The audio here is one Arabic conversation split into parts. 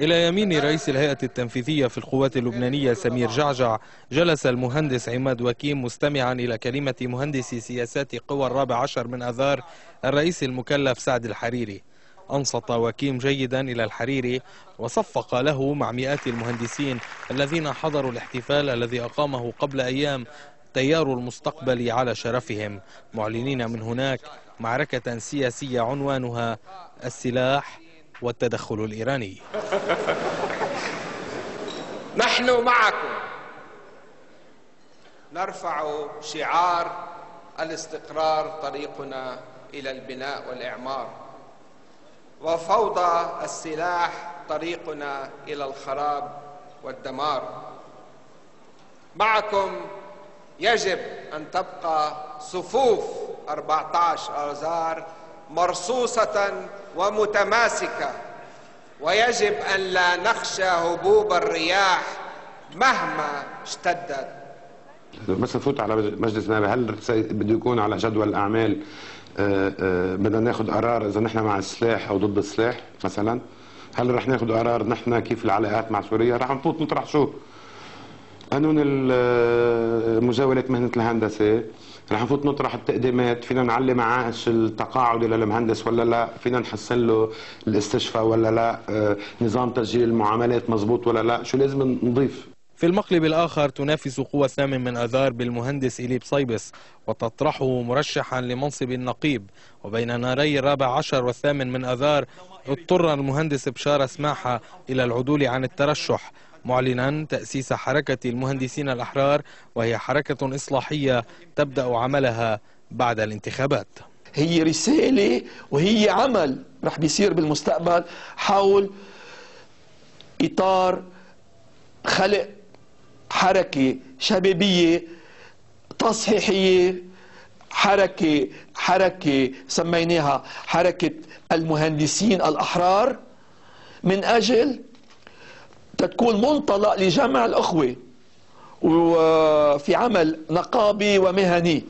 إلى يمين رئيس الهيئة التنفيذية في القوات اللبنانية سمير جعجع جلس المهندس عماد وكيم مستمعا إلى كلمة مهندس سياسات قوى الرابع عشر من أذار الرئيس المكلف سعد الحريري. أنصت وكيم جيدا إلى الحريري وصفق له مع مئات المهندسين الذين حضروا الاحتفال الذي أقامه قبل أيام تيار المستقبل على شرفهم. معلنين من هناك معركة سياسية عنوانها السلاح والتدخل الإيراني. نحن معكم. نرفع شعار الاستقرار طريقنا إلى البناء والإعمار. وفوضى السلاح طريقنا إلى الخراب والدمار. معكم يجب أن تبقى صفوف 14 آذار مرصوصة ومتماسكة. ويجب أن لا نخشى هبوب الرياح مهما اشتدت. بس نفوت على مجلس النائب هل بده يكون على جدول الاعمال آه، آه، بدنا ناخذ قرار إذا نحن مع السلاح أو ضد السلاح مثلا؟ هل رح ناخذ قرار نحن كيف العلاقات مع سوريا؟ رح نفوت نطرح شو؟ قانون آه، مزاولة مهنة الهندسة رح نفوت نطرح التقديمات فينا نعلي معاش التقاعد للمهندس ولا لا؟ فينا نحسن له الاستشفاء ولا لا؟ نظام تسجيل المعاملات مزبوط ولا لا؟ شو لازم نضيف؟ في المقلب الآخر تنافس قوى الثامن من أذار بالمهندس إليب صيبس وتطرحه مرشحا لمنصب النقيب. وبين ناري الرابع عشر والثامن من أذار اضطر المهندس بشارة سماحة إلى العدول عن الترشح. معلنا تأسيس حركة المهندسين الأحرار وهي حركة إصلاحية تبدأ عملها بعد الانتخابات. هي رسالة وهي عمل رح بيصير بالمستقبل حول إطار خلق حركة شبابية تصحيحية حركة حركة سميناها حركة المهندسين الأحرار من أجل تكون منطلق لجمع الأخوة. وفي عمل نقابي ومهني.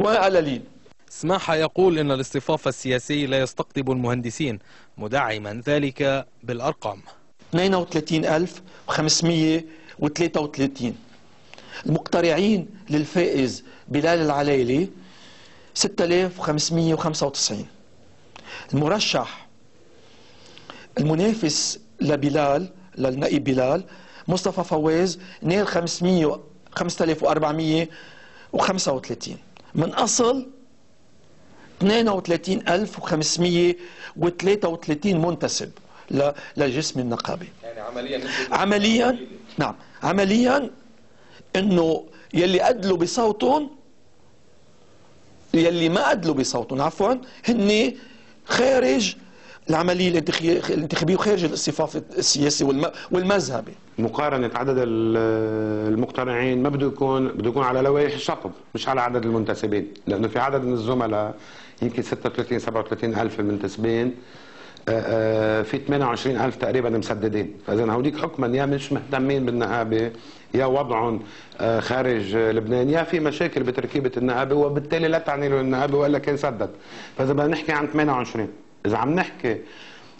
وقللين سماحة يقول إن الاصطفاف السياسي لا يستقطب المهندسين مدعما ذلك بالأرقام. 32533 المقترعين للفائز بلال العليلي 6595 المرشح المنافس لبلال للنائب بلال مصطفى فواز نال 500 5435 من أصل 32533 منتسب للجسم النقابي. يعني عمليا عمليا نعم عمليا إنه يلي أدلوا بصوتهم يلي ما أدلوا بصوتهم عفوا هن خارج العملية الانتخابية وخارج الاصطفاف السياسي والمذهبي. مقارنة عدد المقتنعين ما بده يكون بده يكون على لوائح الشطب مش على عدد المنتسبين. لأنه في عدد من الزملاء يمكن 36 37 ألف المنتسبين في 28 ألف تقريبا مسددين. فإذا هوديك حكما يا مش مهتمين بالنقابة يا وضعهم خارج لبنان يا في مشاكل بتركيبة النقابة وبالتالي لا تعني له النقابة ولا كان سدد. فإذا بدنا نحكي عن 28 إذا عم نحكي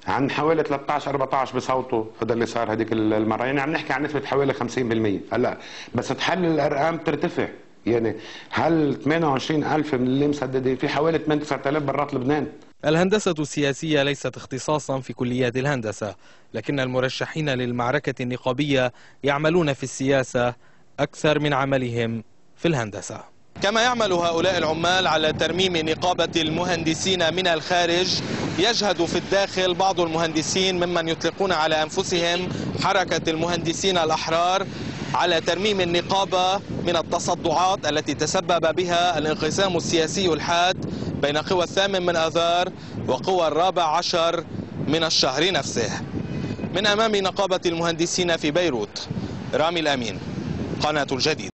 عن حوالي 13 14 بصوته هذا اللي صار هذيك المرة. يعني عم نحكي عن نسبة حوالي 50% هلأ بس تحلل الأرقام ترتفع يعني هل 28000 من اللي مسددين في حوالي 8 9000 برات لبنان؟ الهندسة السياسية ليست اختصاصا في كليات الهندسة لكن المرشحين للمعركة النقابية يعملون في السياسة أكثر من عملهم في الهندسة. كما يعمل هؤلاء العمال على ترميم نقابة المهندسين من الخارج يجهد في الداخل بعض المهندسين ممن يطلقون على أنفسهم حركة المهندسين الأحرار على ترميم النقابة من التصدعات التي تسبب بها الانقسام السياسي الحاد بين قوى الثامن من أذار وقوى الرابع عشر من الشهر نفسه. من أمام نقابة المهندسين في بيروت رامي الأمين قناة الجديد.